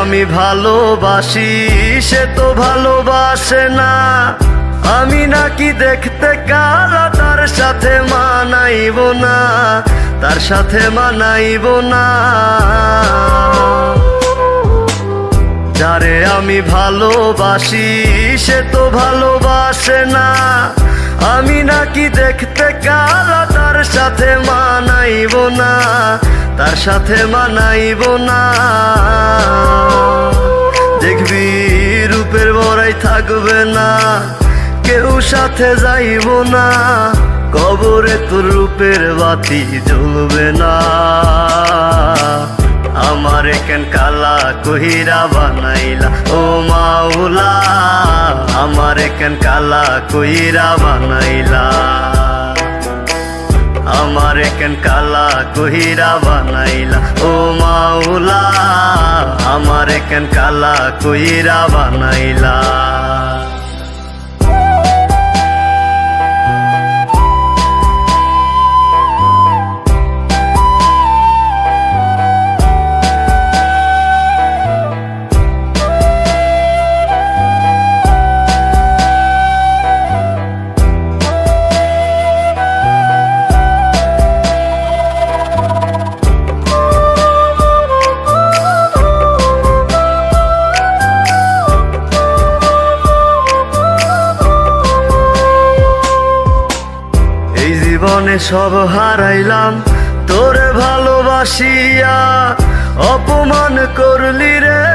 আমি ভালোবাসি, সে তো ভালোবাসে না। আমি নাকি দেখতে কালা তার সাথে মানাইব না, তার সাথে মানাইব না। যারে আমি ভালোবাসি, সে তো ভালোবাসে না। আমি নাকি দেখতে কালা তার সাথে মানাইব না, তার সাথে মানাইব না। থাকবে না, কেউ সাথে যাইব না, কবরে তোর রূপের বাতি জ্বলবে না। আমার কেন কালা কহিরা বানাইলা? ও মাওলা, আমার কেন কালা কহিরা বানাইলা? আমার কেন কালা কহিরা বানাইলা? ও মাওলা কেন কালা কইরা বানাইলা। জীবনে সব হারাইলাম। তোরে ভালোবাসিয়া অপমান করলি রে।